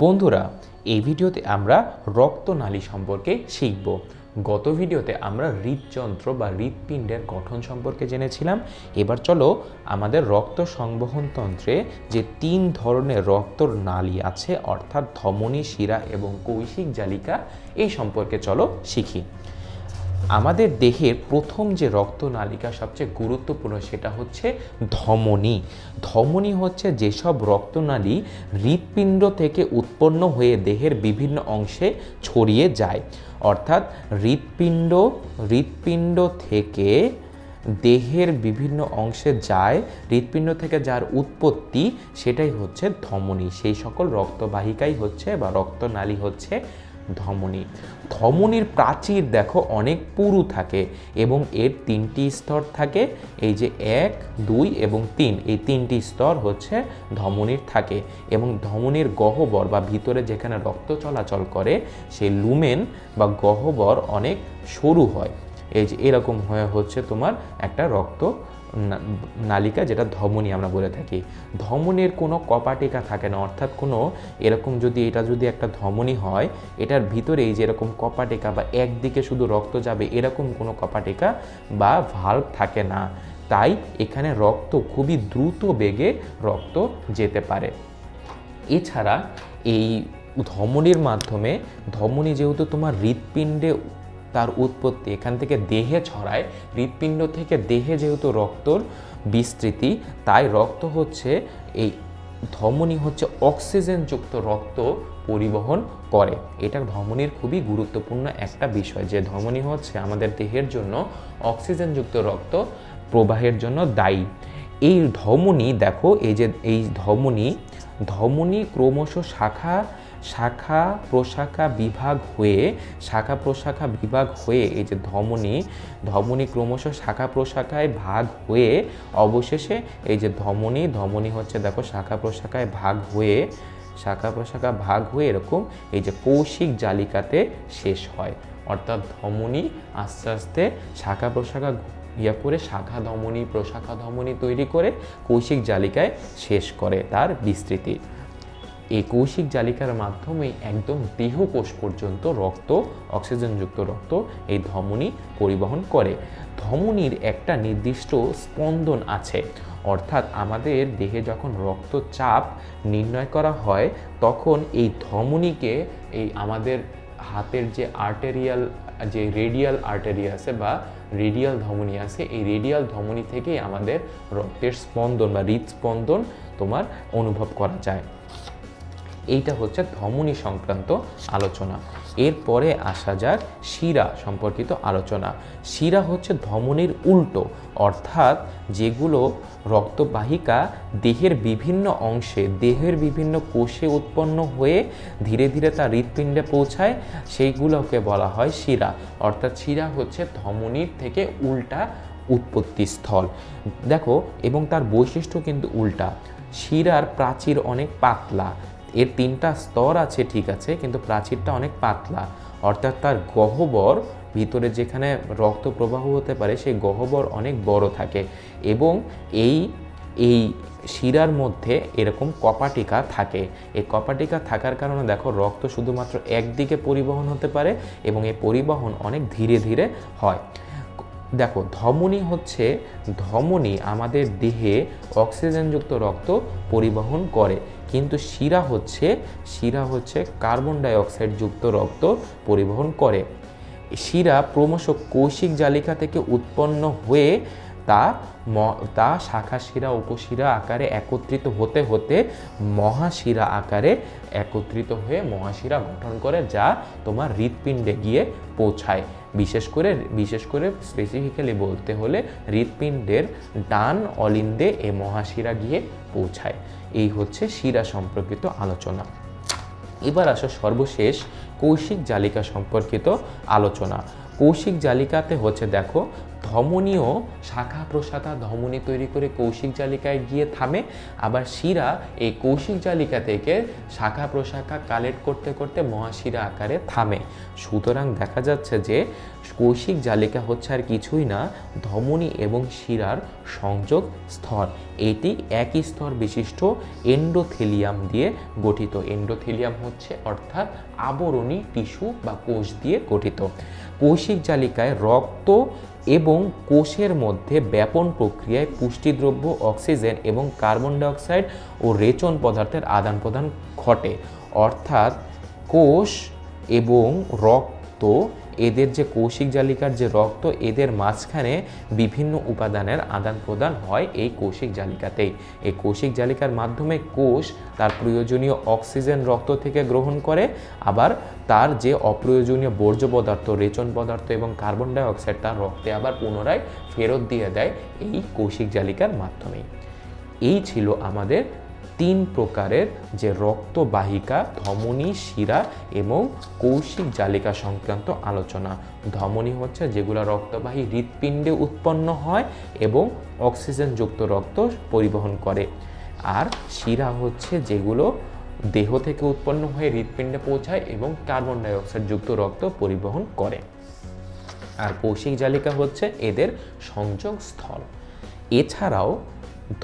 বন্ধুরা, এই ভিডিওতে আমরা রক্তনালী সম্পর্কে শিখব। গত ভিডিওতে আমরা হৃদযন্ত্র বা হৃদপিণ্ডের গঠন সম্পর্কে জেনেছিলাম। এবার চলো আমাদের রক্ত সংবহনতন্ত্রে যে তিন ধরনের রক্তর নালী আছে, অর্থাৎ ধমনী, শিরা এবং কৈশিক জালিকা, এই সম্পর্কে চলো শিখি। আমাদের দেহের প্রথম যে রক্তনালিকা সবচেয়ে গুরুত্বপূর্ণ সেটা হচ্ছে ধমনী। ধমনী হচ্ছে যেসব রক্তনালী হৃৎপিণ্ড থেকে উৎপন্ন হয়ে দেহের বিভিন্ন অংশে ছড়িয়ে যায়। অর্থাৎ হৃৎপিণ্ড হৃৎপিণ্ড থেকে দেহের বিভিন্ন অংশে যায়, হৃৎপিণ্ড থেকে যার উৎপত্তি সেটাই হচ্ছে ধমনী। সেই সকল রক্তবাহিকাই হচ্ছে বা রক্তনালী হচ্ছে ধমনী। ধমনীর প্রাচীর দেখো অনেক পুরু থাকে এবং এর তিনটি স্তর থাকে। এই যে এক, দুই এবং তিন, এই তিনটি স্তর হচ্ছে ধমনীর থাকে এবং ধমনীর গহ্বর বা ভিতরে যেখানে রক্ত চলাচল করে, সেই লুমেন বা গহ্বর অনেক সরু হয়। এই যে এরকম হয়ে হচ্ছে তোমার একটা রক্ত নালিকা যেটা ধমনী আমরা বলে থাকি, ধমনের কোনো কপাটিকা থাকে না। অর্থাৎ কোনো এরকম যদি এটা যদি একটা ধমনী হয়, এটার ভিতরে এই যে এরকম কপাটিকা বা একদিকে শুধু রক্ত যাবে, এরকম কোনো কপাটিকা বা ভাল্ব থাকে না। তাই এখানে রক্ত খুবই দ্রুত বেগে রক্ত যেতে পারে। এছাড়া এই ধমনির মাধ্যমে, ধমনী যেহেতু তোমার হৃৎপিণ্ডে তার উৎপত্তি এখান থেকে দেহে ছড়ায়। হৃৎপিণ্ড থেকে দেহে যেহেতু রক্তর বিস্তৃতি, তাই রক্ত হচ্ছে এই ধমনী হচ্ছে অক্সিজেনযুক্ত রক্ত পরিবহন করে। এটা ধমনীর খুবই গুরুত্বপূর্ণ একটা বিষয়। যে ধমনী হচ্ছে আমাদের দেহের জন্য অক্সিজেনযুক্ত রক্ত, প্রবাহের জন্য দায়ী। এই ধমনী, দেখো, এই যে, এই ধমনী ধমনী ক্রমশ শাখা শাখা প্রশাখা বিভাগ হয়ে, শাখা প্রশাখা বিভাগ হয়ে এই যে ধমনী ধমনী ক্রমশ শাখা প্রশাখায় ভাগ হয়ে অবশেষে এই যে ধমনী ধমনী হচ্ছে দেখো শাখা প্রশাখায় ভাগ হয়ে, শাখা প্রশাখা ভাগ হয়ে এরকম এই যে কৌশিক জালিকাতে শেষ হয়। অর্থাৎ ধমনী আস্তে আস্তে শাখা প্রশাখা ইয়া করে শাখা ধমনী, প্রশাখা ধমনী তৈরি করে কৌশিক জালিকায় শেষ করে তার বিস্তৃতি। এই কৌশিক জালিকার মাধ্যমে একদম দেহকোষ পর্যন্ত রক্ত, অক্সিজেনযুক্ত রক্ত এই ধমনী পরিবহন করে। ধমনীর একটা নির্দিষ্ট স্পন্দন আছে। অর্থাৎ আমাদের দেহে যখন রক্তচাপ নির্ণয় করা হয়, তখন এই ধমনীকে এই আমাদের হাতের যে আর্টেরিয়াল যে রেডিয়াল আর্টারি আছে বা রেডিয়াল ধমনী আছে, এই রেডিয়াল ধমনী থেকেই আমাদের রক্তের স্পন্দন বা হৃদস্পন্দন তোমার অনুভব করা যায়। এইটা হচ্ছে ধমনী সংক্রান্ত আলোচনা। এরপরে আসা যাক শিরা সম্পর্কিত আলোচনা। শিরা হচ্ছে ধমনীর উল্টো, অর্থাৎ যেগুলো রক্তবাহিকা দেহের বিভিন্ন অংশে, দেহের বিভিন্ন কোষে উৎপন্ন হয়ে ধীরে ধীরে তার হৃৎপিণ্ডে পৌঁছায়, সেইগুলোকে বলা হয় শিরা। অর্থাৎ শিরা হচ্ছে ধমনীর থেকে উল্টা উৎপত্তি স্থল। দেখো, এবং তার বৈশিষ্ট্য কিন্তু উল্টা। শিরার প্রাচীর অনেক পাতলা এর তিনটা স্তর আছে, ঠিক আছে, কিন্তু প্রাচীরটা অনেক পাতলা। অর্থাৎ তার গহ্বর ভিতরে যেখানে রক্ত প্রবাহ হতে পারে, সেই গহ্বর অনেক বড় থাকে এবং এই এই শিরার মধ্যে এরকম কপাটিকা থাকে। এই কপাটিকা থাকার কারণে দেখো রক্ত শুধুমাত্র একদিকে পরিবহন হতে পারে এবং এই পরিবহন অনেক ধীরে ধীরে হয়। দেখো, ধমনী হচ্ছে, ধমনী আমাদের দেহে অক্সিজেনযুক্ত রক্ত পরিবহন করে। কিন্তু শিরা হচ্ছে শিরা হচ্ছে কার্বন ডাইঅক্সাইড যুক্ত রক্ত পরিবহন করে। শিরা ক্রমশ কৌশিক জালিকা থেকে উৎপন্ন হয়ে তা তা শাখা শিরা উপশিরা আকারে একত্রিত হতে হতে মহাশিরা আকারে একত্রিত হয়ে মহাশিরা গঠন করে যা তোমার হৃৎপিণ্ডে গিয়ে পৌঁছায়। বিশেষ করে বিশেষ করে স্পেসিফিক্যালি বলতে হলে হৃৎপিণ্ডের ডান অলিন্দে এ মহাশিরা গিয়ে পৌঁছায়। এই হচ্ছে শিরা সম্পর্কিত আলোচনা। এবার আসো সর্বশেষ কৌশিক জালিকা সম্পর্কিত আলোচনা। কৌশিক জালিকাতে হচ্ছে দেখো ধমনীয় শাখা প্রশাখা ধমনী তৈরি করে কৌশিক জালিকায় গিয়ে থামে। আবার শিরা এই কৌশিক জালিকা থেকে শাখা প্রশাখা কালেক্ট করতে করতে মহাশিরা আকারে থামে। সুতরাং দেখা যাচ্ছে যে কৌশিক জালিকা হচ্ছে আর কিছুই না, ধমনী এবং শিরার সংযোগ স্তর। এটি একই স্তর বিশিষ্ট এন্ডোথেলিয়াম দিয়ে গঠিত। এন্ডোথেলিয়াম হচ্ছে অর্থাৎ আবরণী টিস্যু বা কোষ দিয়ে গঠিত। কৌশিক জালিকায় রক্ত এবং কোষের মধ্যে ব্যাপন প্রক্রিয়ায় পুষ্টিদ্রব্য, অক্সিজেন এবং কার্বন ডাইঅক্সাইড ও রেচন পদার্থের আদান প্রদান ঘটে। অর্থাৎ কোষ এবং রক্ত এদের যে কৌশিক জালিকার যে রক্ত, এদের মাঝখানে বিভিন্ন উপাদানের আদান প্রদান হয় এই কৌশিক জালিকাতেই। এই কৌশিক জালিকার মাধ্যমে কোষ তার প্রয়োজনীয় অক্সিজেন রক্ত থেকে গ্রহণ করে, আবার তার যে অপ্রয়োজনীয় বর্জ্য পদার্থ, রেচন পদার্থ এবং কার্বন ডাইঅক্সাইড তার রক্তে আবার পুনরায় ফেরত দিয়ে দেয় এই কৌশিক জালিকার মাধ্যমেই। এই ছিল আমাদের তিন প্রকারের যে রক্তবাহিকা, ধমনী, শিরা এবং কৌশিক জালিকা সংক্রান্ত আলোচনা। ধমনী হচ্ছে যেগুলো রক্তবাহী হৃৎপিণ্ডে উৎপন্ন হয় এবং অক্সিজেনযুক্ত রক্ত পরিবহন করে। আর শিরা হচ্ছে যেগুলো দেহ থেকে উৎপন্ন হয়ে হৃৎপিণ্ডে পৌঁছায় এবং কার্বন ডাইঅক্সাইড যুক্ত রক্ত পরিবহন করে। আর কৌশিক জালিকা হচ্ছে এদের সংযোগ স্থল এছাড়াও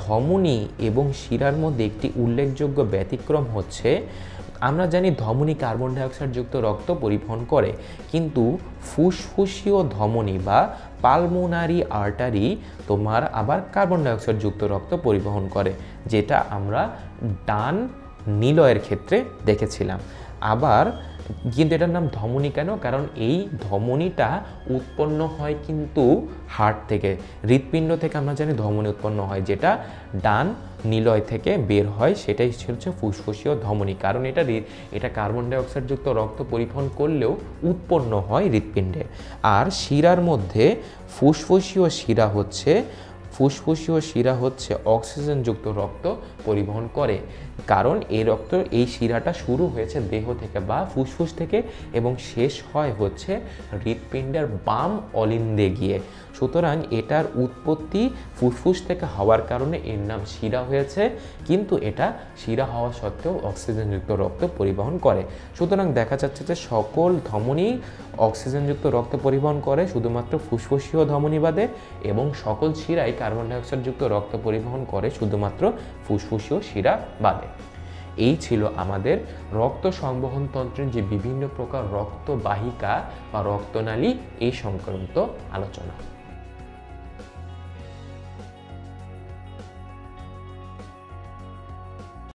ধমনী এবং শিরার মধ্যে একটি উল্লেখযোগ্য ব্যতিক্রম হচ্ছে, আমরা জানি ধমনী কার্বন ডাইঅক্সাইড যুক্ত রক্ত পরিবহন করে, কিন্তু ফুসফুসীয় ধমনী বা পালমোনারি আর্টারি তোমার আবার কার্বন ডাইঅক্সাইড যুক্ত রক্ত পরিবহন করে, যেটা আমরা ডান নিলয়ের ক্ষেত্রে দেখেছিলাম। আবার কিন্তু এটার নাম ধমনী কেন? কারণ এই ধমনীটা উৎপন্ন হয় কিন্তু হার্ট থেকে, হৃৎপিণ্ড থেকে আমরা জানি ধমনী উৎপন্ন হয়। যেটা ডান নিলয় থেকে বের হয়, সেটাই হচ্ছে ফুসফুসীয় ধমনী। কারণ এটা এটা কার্বন ডাইঅক্সাইড যুক্ত রক্ত পরিবহন করলেও উৎপন্ন হয় হৃৎপিণ্ডে। আর শিরার মধ্যে ফুসফুসীয় শিরা হচ্ছে, ফুসফুসীয় শিরা হচ্ছে অক্সিজেনযুক্ত রক্ত। পরিবহন করে। কারণ এই রক্ত, এই শিরাটা শুরু হয়েছে দেহ থেকে বা ফুসফুস থেকে এবং শেষ হয় হচ্ছে হৃৎপিণ্ডের বাম অলিন্দে গিয়ে। সুতরাং এটার উৎপত্তি ফুসফুস থেকে হওয়ার কারণে এর নাম শিরা হয়েছে, কিন্তু এটা শিরা হওয়া সত্ত্বেও অক্সিজেনযুক্ত রক্ত পরিবহন করে। সুতরাং দেখা যাচ্ছে যে সকল ধমনী অক্সিজেনযুক্ত রক্ত পরিবহন করে, শুধুমাত্র ফুসফুসীয় ধমনী বাদে, এবং সকল শিরাই কার্বন ডাইঅক্সাইডযুক্ত রক্ত পরিবহন করে, শুধুমাত্র ফুসফুসীয় শিরা বাদে। এই ছিল আমাদের রক্ত সংবহন তন্ত্রের যে বিভিন্ন প্রকার রক্তবাহিকা বা রক্তনালী এই সংক্রান্ত আলোচনা।